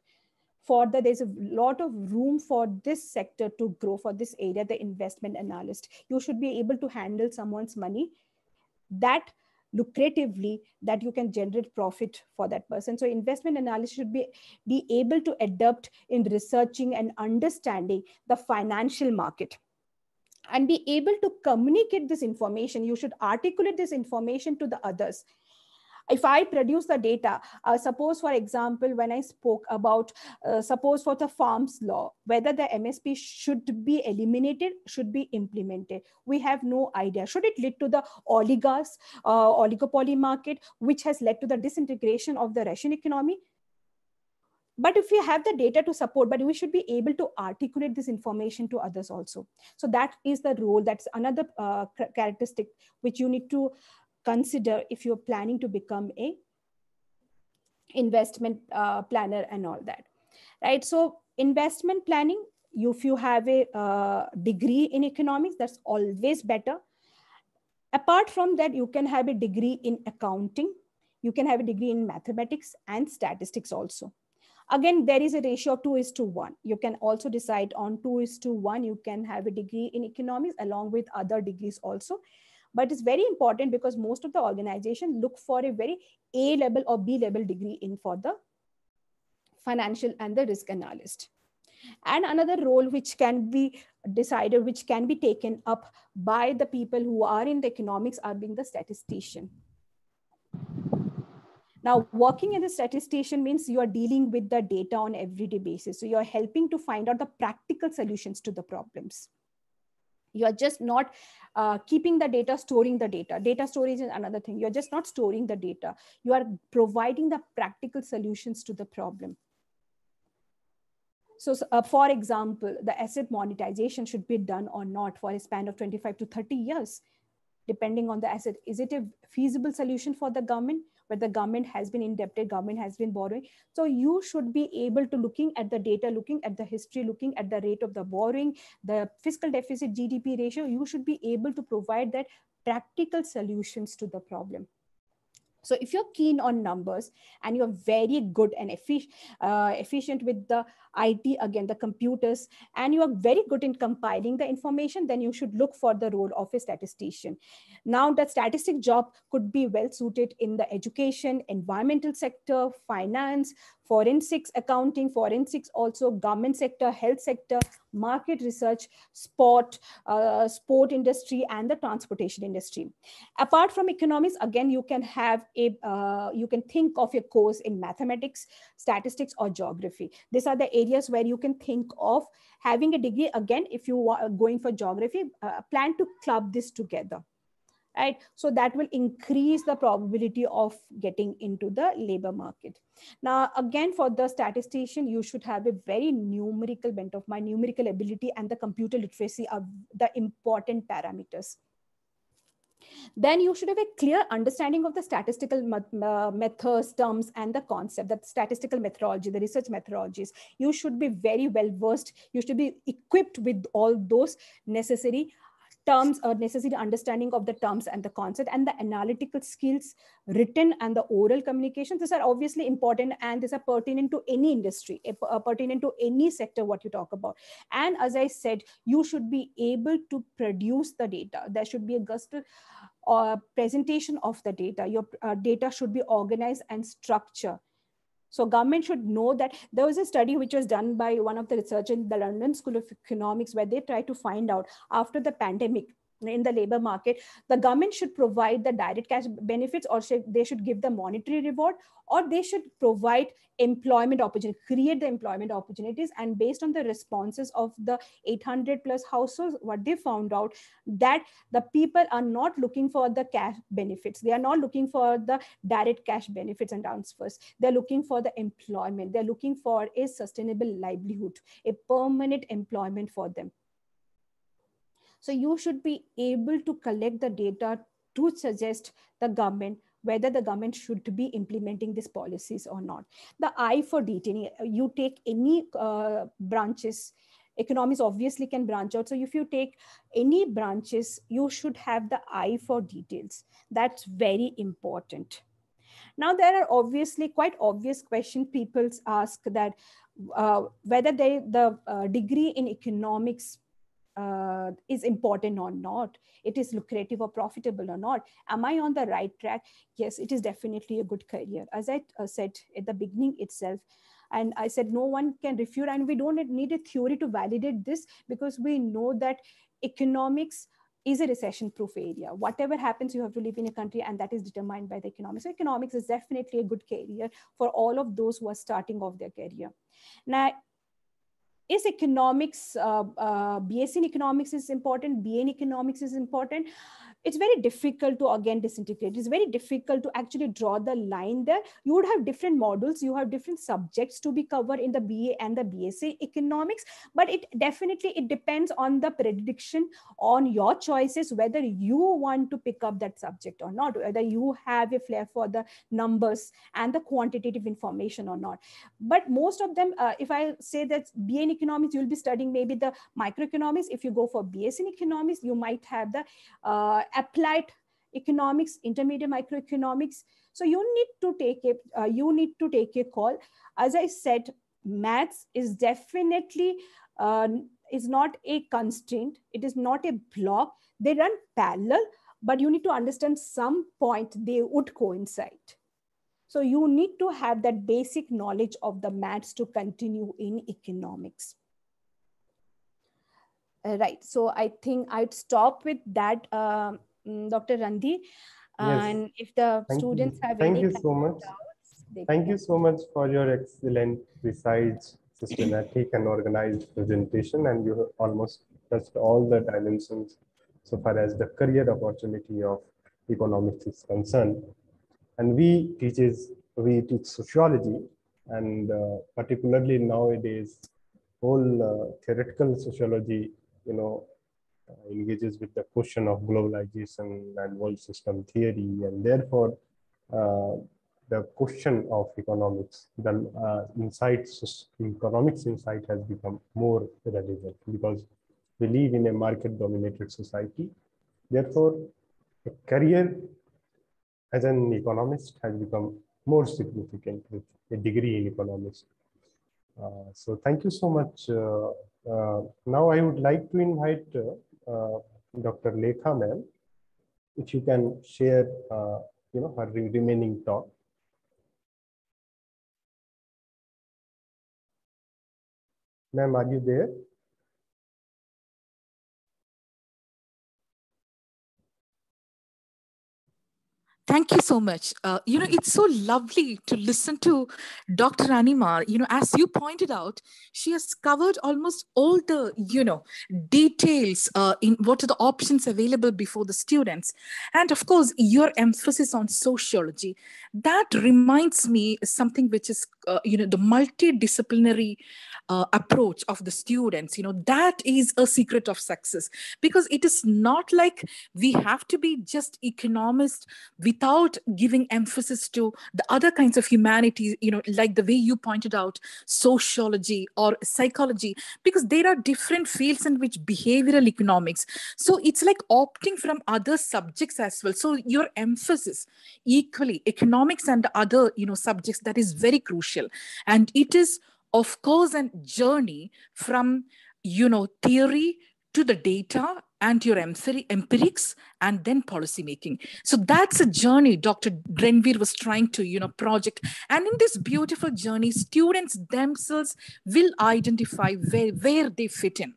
for the, there's a lot of room for this sector to grow for this area, the investment analyst. You should be able to handle someone's money that lucratively that you can generate profit for that person. So investment analysis should be be able to adapt in researching and understanding the financial market and be able to communicate this information. You should articulate this information to the others if I produce the data, uh, suppose, for example, when I spoke about, uh, suppose for the farms law, whether the MSP should be eliminated, should be implemented. We have no idea. Should it lead to the oligarchs, uh, oligopoly market, which has led to the disintegration of the Russian economy? but if we have the data to support but we should be able to articulate this information to others also so that is the role that's another uh, characteristic which you need to consider if you're planning to become a investment uh, planner and all that right? So investment planning if you have a uh, degree in economics that's always better. Apart from that you can have a degree in accounting. You can have a degree in mathematics and statistics also. Again there is a ratio of 2 is to 1 you can also decide on 2 is to 1 you can have a degree in economics along with other degrees also but it's very important because most of the organization look for a very a level or b level degree in for the financial and the risk analyst. And another role which can be decided which can be taken up by the people who are in the economics are being the statistician. Now working as a statistician means you are dealing with the data on everyday basis. So you are helping to find out the practical solutions to the problems you are just not uh, keeping the data storing the data. Data storage is another thing. You're just not storing the data. You are providing the practical solutions to the problem. So uh, for example the asset monetization should be done or not for a span of 25 to 30 years depending on the asset. Is it a feasible solution for the government where the government has been indebted, government has been borrowing. So you should be able to looking at the data, looking at the history, looking at the rate of the borrowing, the fiscal deficit GDP ratio, you should be able to provide that practical solutions to the problem. So if you're keen on numbers and you're very good and uh, efficient with the IT, again, the computers, and you are very good in compiling the information, then you should look for the role of a statistician. Now, the statistic job could be well suited in the education, environmental sector, finance, forensics accounting, forensics also, government sector, health sector, market research, sport, uh, sport industry, and the transportation industry. Apart from economics, again, you can have a, uh, you can think of a course in mathematics, statistics, or geography. These are the areas where you can think of having a degree. Again, if you are going for geography, uh, plan to club this together right so that will increase the probability of getting into the labor market now again for the statistician you should have a very numerical bent of mind numerical ability and the computer literacy are the important parameters then you should have a clear understanding of the statistical uh, methods terms and the concept that statistical methodology the research methodologies. You should be very well versed. You should be equipped with all those necessary terms or necessary understanding of the terms and the concept and the analytical skills written and the oral communication. These are obviously important and these are pertinent to any industry uh, pertinent to any sector what you talk about. And as i said you should be able to produce the data. There should be a gusto uh, presentation of the data. Your uh, data should be organized and structured. So government should know that. There was a study which was done by one of the researchers in the London School of Economics where they tried to find out after the pandemic in the labor market, the government should provide the direct cash benefits or should, they should give the monetary reward or they should provide employment opportunity, create the employment opportunities. And based on the responses of the 800 plus households, what they found out that the people are not looking for the cash benefits. They are not looking for the direct cash benefits and transfers. They're looking for the employment. They're looking for a sustainable livelihood, a permanent employment for them. So you should be able to collect the data to suggest the government whether the government should be implementing these policies or not. The eye for detail, you take any uh, branches, economics obviously can branch out. So if you take any branches, you should have the eye for details. That's very important. Now, there are obviously quite obvious question people ask that uh, whether they, the uh, degree in economics uh, is important or not it is lucrative or profitable or not am i on the right track? Yes it is definitely a good career. As i uh, said at the beginning itself and i said no one can refute and we don't need a theory to validate this because we know that economics is a recession proof area. Whatever happens you have to live in a country and that is determined by the economics. So economics is definitely a good career for all of those who are starting off their career. Now is economics, uh, uh, BSc in economics is important, BA in economics is important it's very difficult to again disintegrate. It's very difficult to actually draw the line there. You would have different models, you have different subjects to be covered in the BA and the BSc economics, but it definitely, it depends on the prediction on your choices, whether you want to pick up that subject or not, whether you have a flair for the numbers and the quantitative information or not. But most of them, uh, if I say that BA in economics, you'll be studying maybe the microeconomics. If you go for BS in economics, you might have the uh, applied economics, intermediate microeconomics. So you need to take a, uh, you need to take a call. As I said, maths is definitely uh, is not a constraint. It is not a block. They run parallel, but you need to understand some point they would coincide. So you need to have that basic knowledge of the maths to continue in economics. Uh, right. So I think I'd stop with that, uh, mm, Dr. Randhi. Yes. And if the Thank students you. have Thank any you so much. Doubts, Thank you so much for your excellent, precise, systematic, and organized presentation. And you almost touched all the dimensions so far as the career opportunity of economics is concerned. And we teaches we teach sociology, and uh, particularly nowadays, whole uh, theoretical sociology you know, uh, engages with the question of globalization and world system theory, and therefore uh, the question of economics, the uh, insights, economics insight has become more relevant because we live in a market-dominated society. Therefore, a career as an economist has become more significant with a degree in economics. Uh, so thank you so much, uh, uh, now I would like to invite Dr. Lekha ma'am, if you can share, you know, her remaining talk. Ma'am, are you there? Thank you so much. Uh, you know, it's so lovely to listen to Dr. Anima. You know, as you pointed out, she has covered almost all the, you know, details uh, in what are the options available before the students. And of course, your emphasis on sociology. That reminds me something which is, uh, you know, the multidisciplinary uh, approach of the students you know that is a secret of success because it is not like we have to be just economists without giving emphasis to the other kinds of humanities you know like the way you pointed out sociology or psychology because there are different fields in which behavioral economics. So it's like opting from other subjects as well. So your emphasis equally economics and other you know subjects that is very crucial. And it is of course a journey from you know theory to the data and your empirics and then policy making so that's a journey dr Renveer was trying to you know project. And in this beautiful journey students themselves will identify where, where they fit in.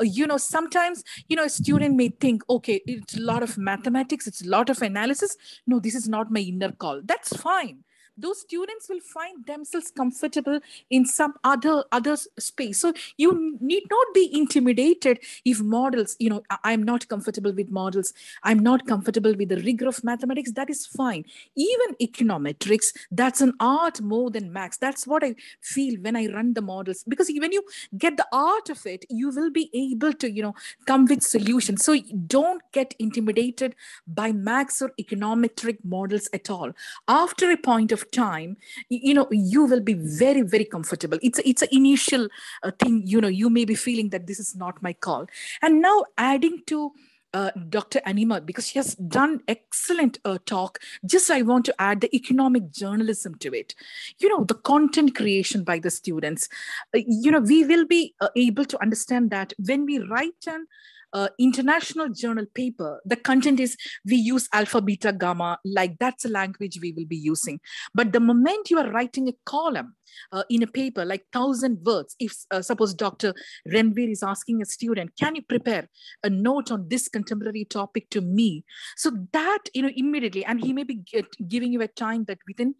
Uh, you know sometimes you know a student may think okay it's a lot of mathematics it's a lot of analysis. No this is not my inner call. That's fine those students will find themselves comfortable in some other other space. So you need not be intimidated if models you know i'm not comfortable with models. I'm not comfortable with the rigor of mathematics. That is fine. Even econometrics that's an art more than max that's what i feel when i run the models. Because when you get the art of it you will be able to you know come with solutions. So don't get intimidated by max or econometric models at all. After a point of time you know you will be very very comfortable it's a, it's an initial uh, thing you know you may be feeling that this is not my call and now adding to uh, Dr. Anima because she has done excellent uh, talk. Just I want to add the economic journalism to it. You know, the content creation by the students. Uh, you know, we will be uh, able to understand that when we write an uh, international journal paper, the content is we use alpha, beta, gamma, like that's a language we will be using. But the moment you are writing a column uh, in a paper, like thousand words, if uh, suppose Dr. Renveer is asking a student, can you prepare a note on this contemporary topic to me? So that, you know, immediately, and he may be get, giving you a time that within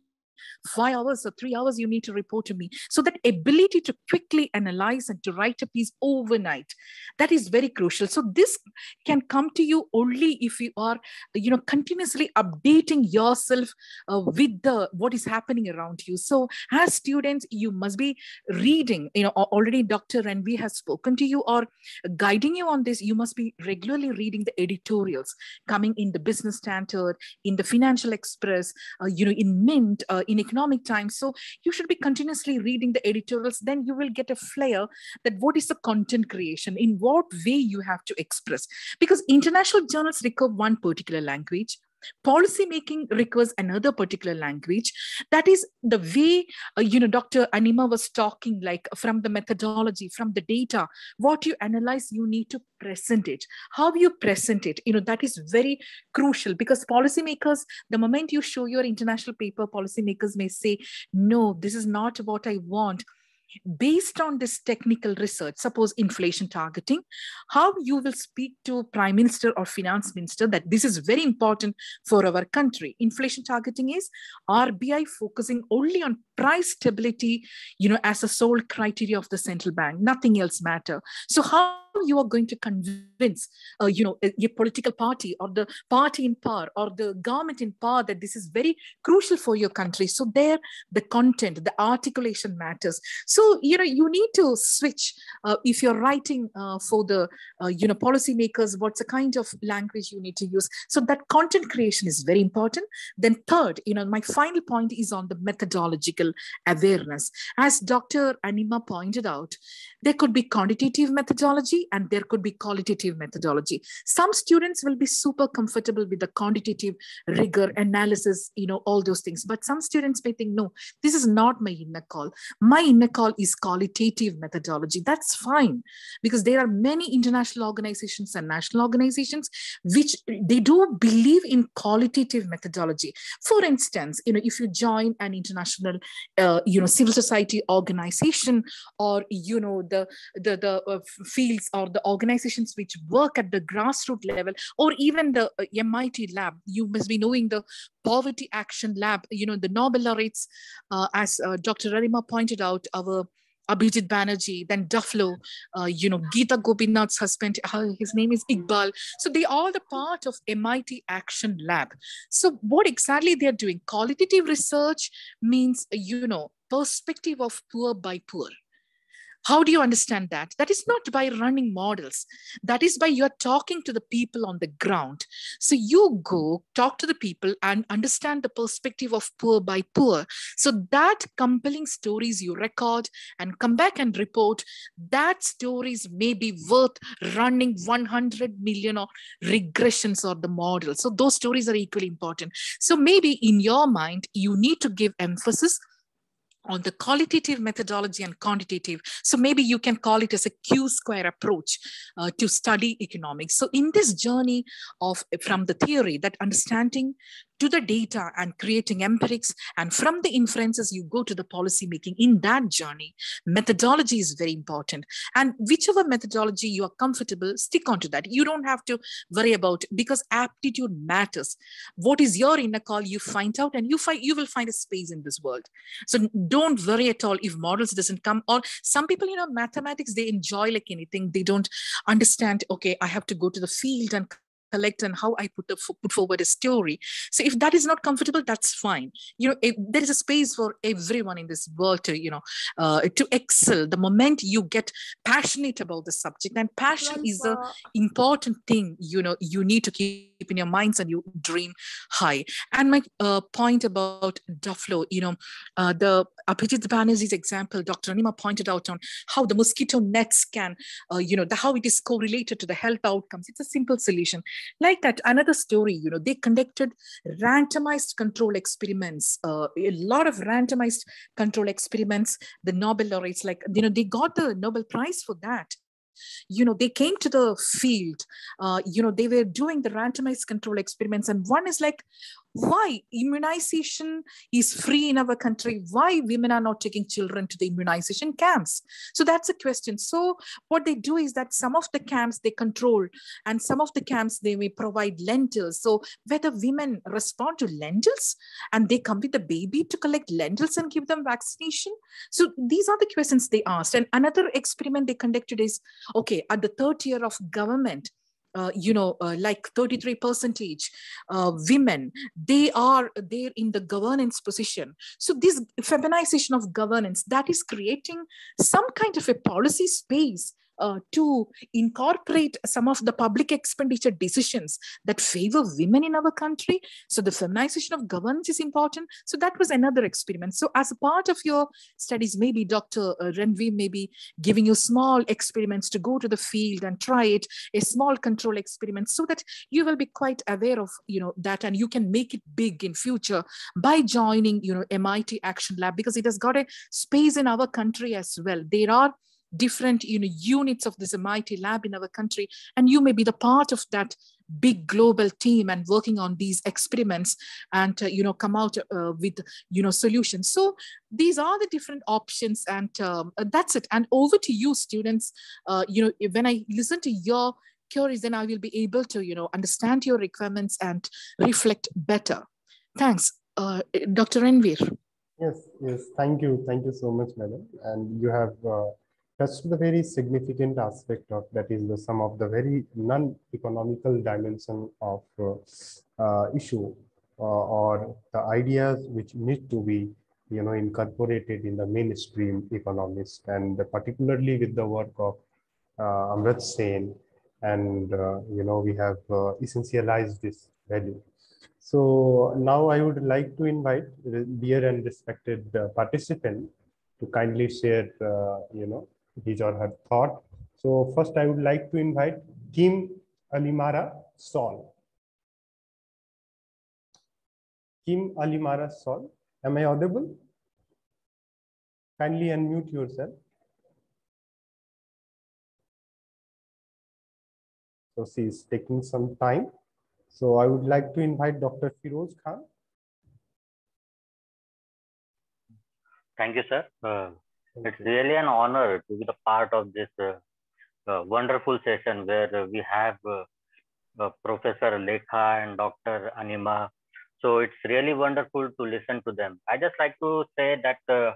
five hours or three hours you need to report to me. So that ability to quickly analyze and to write a piece overnight that is very crucial. So this can come to you only if you are you know continuously updating yourself uh, with the what is happening around you. So as students you must be reading you know already dr Renveer has spoken to you or guiding you on this you must be regularly reading the editorials coming in the business standard in the financial express uh, you know in mint uh, in economic times. So you should be continuously reading the editorials. Then you will get a flair that what is the content creation, in what way you have to express. Because international journals require one particular language policy making requires another particular language. That is the way uh, you know dr anima was talking like from the methodology from the data. What you analyze you need to present it. How you present it you know that is very crucial because policymakers the moment you show your international paper policymakers may say no this is not what i want based on this technical research, suppose inflation targeting, how you will speak to prime minister or finance minister that this is very important for our country. Inflation targeting is RBI focusing only on price stability, you know, as a sole criteria of the central bank, nothing else matter. So how you are going to convince, uh, you know, a, political party or the party in power or the government in power that this is very crucial for your country. So there, the content, the articulation matters. So you know, you need to switch uh, if you're writing uh, for the, uh, you know, policymakers. What's the kind of language you need to use? So that content creation is very important. Then third, you know, my final point is on the methodological awareness. As Dr. Anima pointed out, there could be quantitative methodology and there could be qualitative methodology. Some students will be super comfortable with the quantitative rigor, analysis, you know, all those things. But some students may think, no, this is not my inner call. My inner call is qualitative methodology. That's fine because there are many international organizations and national organizations which they do believe in qualitative methodology. For instance, you know, if you join an international, uh, you know, civil society organization or, you know, the, the, the uh, fields or the organizations which work at the grassroots level or even the uh, MIT lab. You must be knowing the Poverty Action Lab, you know, the Nobel laureates, uh, as uh, Dr. Rarima pointed out, our Abhijit Banerjee, then Duflo, uh, you know, Geeta Gopinath's husband, uh, his name is Iqbal. So they are the part of MIT Action Lab. So what exactly they're doing? Qualitative research means, you know, perspective of poor by poor. How do you understand that? That is not by running models. That is by you're talking to the people on the ground. So you go talk to the people and understand the perspective of poor by poor. So that compelling stories you record and come back and report, that stories may be worth running 100 million or regressions or the model. So those stories are equally important. So maybe in your mind, you need to give emphasis on the qualitative methodology and quantitative. So maybe you can call it as a Q square approach uh, to study economics. So in this journey of from the theory that understanding to the data and creating empirics. And from the inferences, you go to the policy making. In that journey, methodology is very important. And whichever methodology you are comfortable, stick on to that. You don't have to worry about because aptitude matters. What is your inner call? You find out, and you find you will find a space in this world. So don't worry at all if models doesn't come. Or some people, you know, mathematics they enjoy like anything. They don't understand. Okay, I have to go to the field and collect and how I put, a, put forward a story. So if that is not comfortable, that's fine. You know, if, there is a space for everyone in this world to, you know, uh, to excel. The moment you get passionate about the subject, and passion is the important thing, you know, you need to keep in your minds and you dream high. And my uh, point about Duflo, you know, uh, the Abhijit Banerjee's example, Dr. Anima pointed out on how the mosquito nets can, uh, you know, the, how it is correlated to the health outcomes. It's a simple solution like that another story you know they conducted randomized control experiments uh, a lot of randomized control experiments the nobel laureates like you know they got the nobel prize for that you know they came to the field. Uh, you know they were doing the randomized control experiments. And one is like why immunization is free in our country? Why women are not taking children to the immunization camps? So that's a question. So what they do is that some of the camps they control and some of the camps they may provide lentils. So whether women respond to lentils and they come with the baby to collect lentils and give them vaccination. So these are the questions they asked. And another experiment they conducted is okay at the third year of government uh, you know, uh, like 33 percentage uh, women, they are there in the governance position. So this feminization of governance, that is creating some kind of a policy space uh, to incorporate some of the public expenditure decisions that favor women in our country. So the feminization of governance is important. So that was another experiment. So as a part of your studies, maybe Dr. Uh, Ranveer may be giving you small experiments to go to the field and try it, a small control experiment, so that you will be quite aware of you know that and you can make it big in future by joining you know MIT Action Lab because it has got a space in our country as well. There are different you know units of this MIT lab in our country. And you may be the part of that big global team and working on these experiments and uh, you know come out uh, with you know solutions. So these are the different options and um, uh, that's it. And over to you students. Uh, you know when i listen to your queries then i will be able to you know understand your requirements and reflect better. Thanks. Uh, dr Ranveer. yes yes. Thank you. Thank you so much madam. And you have touched the very significant aspect of that is the some of the very non-economical dimension of uh, uh, issue uh, or the ideas which need to be you know incorporated in the mainstream economics and particularly with the work of uh, Amartya Sen and uh, you know we have uh, essentialized this value. So now I would like to invite dear and respected uh, participant to kindly share, uh, you know, his or her thought. So first I would like to invite Kim Alimara Sol. Kim Alimara Sol. Am I audible? Kindly unmute yourself. So she is taking some time. So I would like to invite Dr. Firoz Khan. Thank you, sir. Uh, it's really an honor to be the part of this uh, uh, wonderful session where we have uh, uh, Professor Lekha and Dr. Anima. So it's really wonderful to listen to them. I just like to say that uh,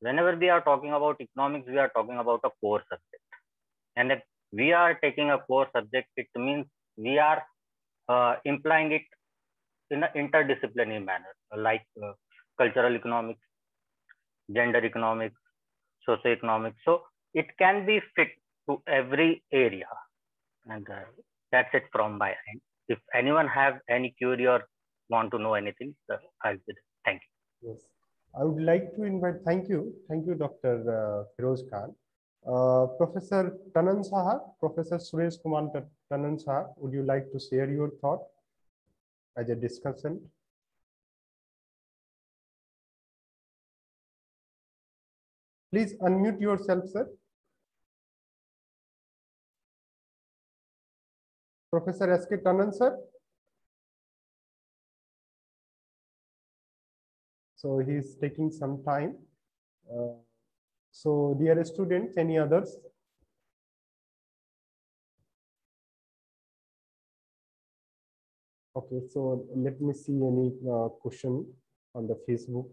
whenever we are talking about economics, we are talking about a core subject. And if we are taking a core subject, it means we are implying it in an interdisciplinary manner, like cultural economics, gender economics, socioeconomics. So it can be fit to every area. And uh, that's it from my end. If anyone have any query or want to know anything, I'll be there. Thank you. Yes. I would like to invite, thank you. Thank you, Dr. Uh, Firoz Khan. Uh, Professor Tanan Saha, Professor Suresh Kumar Tanan Saha, would you like to share your thought as a discussion? Please unmute yourself, sir. Professor S.K. Tanan, sir. So he's taking some time. Uh, so dear students, any others? Okay, so let me see any uh, question on the Facebook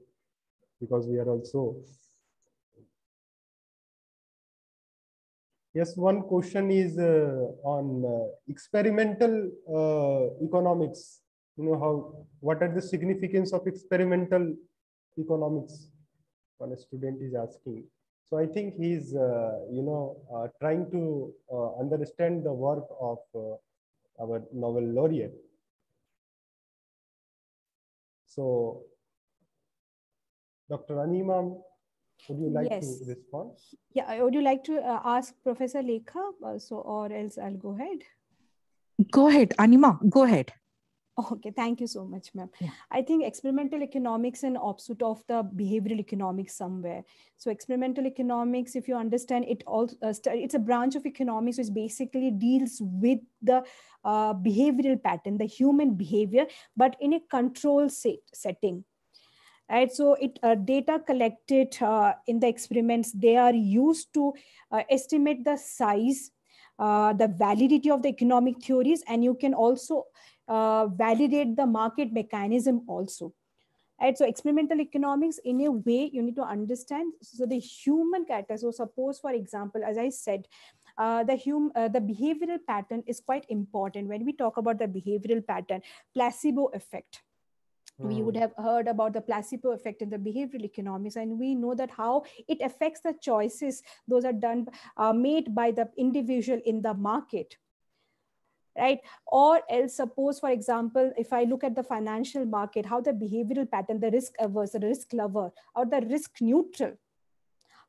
because we are also. Yes, one question is uh, on uh, experimental uh, economics. You know how what are the significance of experimental economics? One student is asking. So I think he's uh, you know uh, trying to uh, understand the work of our Nobel laureate. So, Dr. Anima, would you like yes. to respond? Yeah, would you like to uh, ask Professor Lekha? Uh, so, or else I'll go ahead. Go ahead, Anima, go ahead. Okay, thank you so much, ma'am. Yeah. I think experimental economics and offshoot of the behavioral economics somewhere. So experimental economics, if you understand it, all uh, it's a branch of economics which basically deals with the uh, behavioral pattern, the human behavior, but in a control set, setting. Right, so it uh, data collected uh, in the experiments they are used to uh, estimate the size, uh, the validity of the economic theories, and you can also uh, validate the market mechanism also. Right? So experimental economics in a way you need to understand. So the human character so suppose for example as i said uh, the hum, uh, the behavioral pattern is quite important. When we talk about the behavioral pattern placebo effect we would have heard about the placebo effect in the behavioral economics and we know that how it affects the choices those are done uh, made by the individual in the market right? Or else suppose for example if i look at the financial market how the behavioral pattern the risk averse the risk lover or the risk neutral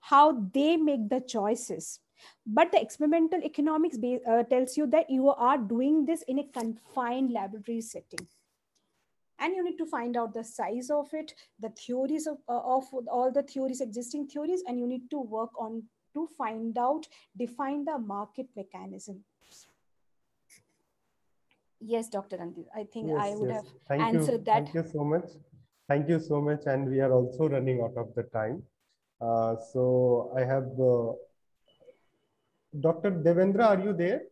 how they make the choices. But the experimental economics uh, tells you that you are doing this in a confined laboratory setting and you need to find out the size of it the theories of, uh, of all the theories existing theories and you need to work on to find out define the market mechanism Yes, Dr. Andy. I think yes, I would yes. have Thank answered you. that. Thank you so much. Thank you so much. And we are also running out of the time. Uh, so I have uh, Dr. Devendra, are you there?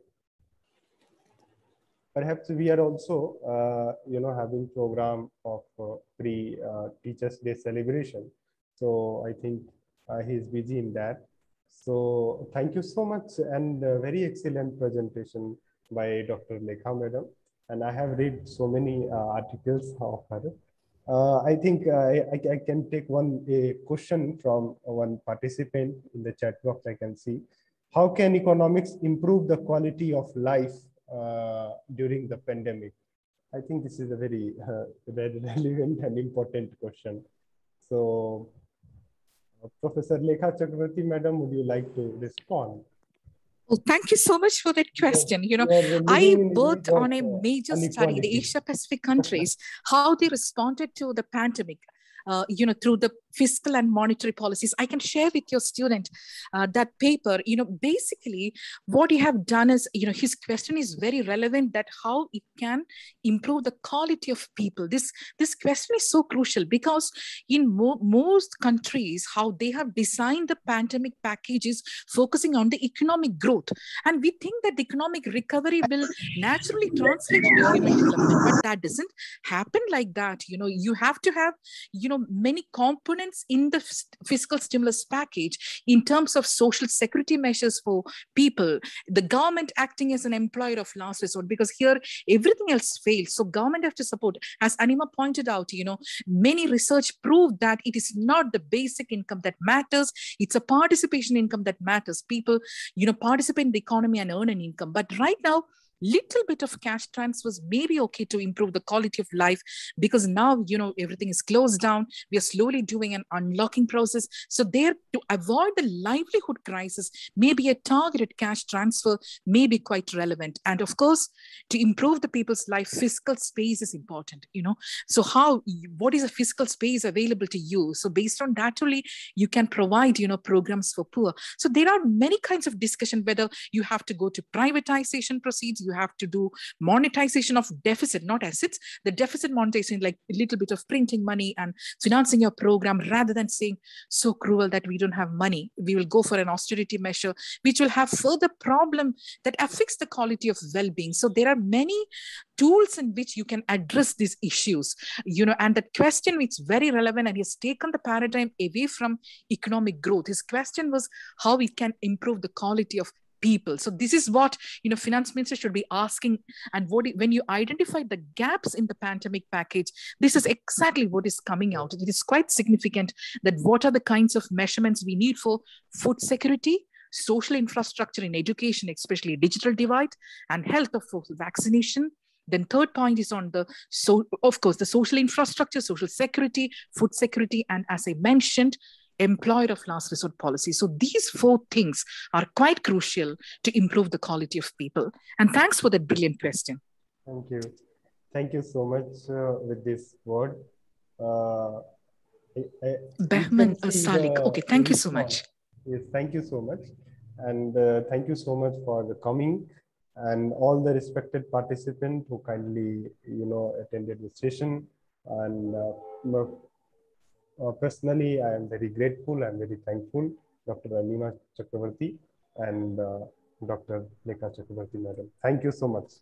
Perhaps we are also, uh, you know, having program of uh, pre uh, Teachers Day celebration. So I think uh, he is busy in that. So thank you so much and very excellent presentation by Dr. Lekha Madam. And I have read so many uh, articles of her. Uh, I think uh, I, I, can take one a question from one participant in the chat box. I can see how can economics improve the quality of life uh, during the pandemic? I think this is a very uh, very relevant and important question. So, Professor Lekha Chakravarti, Madam, would you like to respond? Well, thank you so much for that question. You know, I worked on a major study, the Asia Pacific countries, how they responded to the pandemic. Uh, you know, through the fiscal and monetary policies. I can share with your student uh, that paper. You know, basically, what you have done is, you know, his question is very relevant. That how it can improve the quality of people. This this question is so crucial because in mo- most countries, how they have designed the pandemic packages focusing on the economic growth, and we think that the economic recovery will naturally translate into human development, but that doesn't happen like that. You know, you have to have, you know, many components in the fiscal stimulus package in terms of social security measures for people, the government acting as an employer of last resort, because here everything else fails. So government have to support. As Anima pointed out, you know, many research proved that it is not the basic income that matters. It's a participation income that matters. People, you know, participate in the economy and earn an income. But right now, little bit of cash transfers may be okay to improve the quality of life because now you know everything is closed down. We are slowly doing an unlocking process. So there to avoid the livelihood crisis maybe a targeted cash transfer may be quite relevant. And of course to improve the people's life fiscal space is important you know. So how what is a fiscal space available to you? So based on that only you can provide you know programs for poor. So there are many kinds of discussion whether you have to go to privatization proceeds you have to do monetization of deficit, not assets, the deficit monetization, like a little bit of printing money and financing your program rather than saying so cruel that we don't have money. We will go for an austerity measure, which will have further problem that affects the quality of well-being. So there are many tools in which you can address these issues, you know, and that question which is very relevant and has taken the paradigm away from economic growth. His question was how we can improve the quality of people. So this is what you know finance minister should be asking. And what when you identify the gaps in the pandemic package this is exactly what is coming out. It is quite significant that what are the kinds of measurements we need for food security social infrastructure in education especially digital divide and health of vaccination. Then third point is on the so of course the social infrastructure social security food security and as i mentioned employer of last resort policy so these four things are quite crucial to improve the quality of people and thanks for that brilliant question thank you thank you so much uh, with this word uh, Behman Salik. Okay, thank you so much. Yes, thank you so much. And uh, thank you so much for the coming and all the respected participants who kindly, you know, attended the session. And uh, uh, personally, I am very grateful. I'm very thankful, Dr. Anima Chakravarti and uh, Dr. Lekha Chakravarti, madam. Thank you so much.